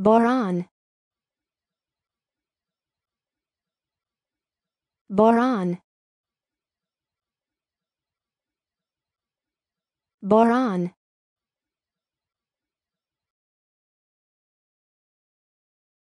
boron. Boron. Boron.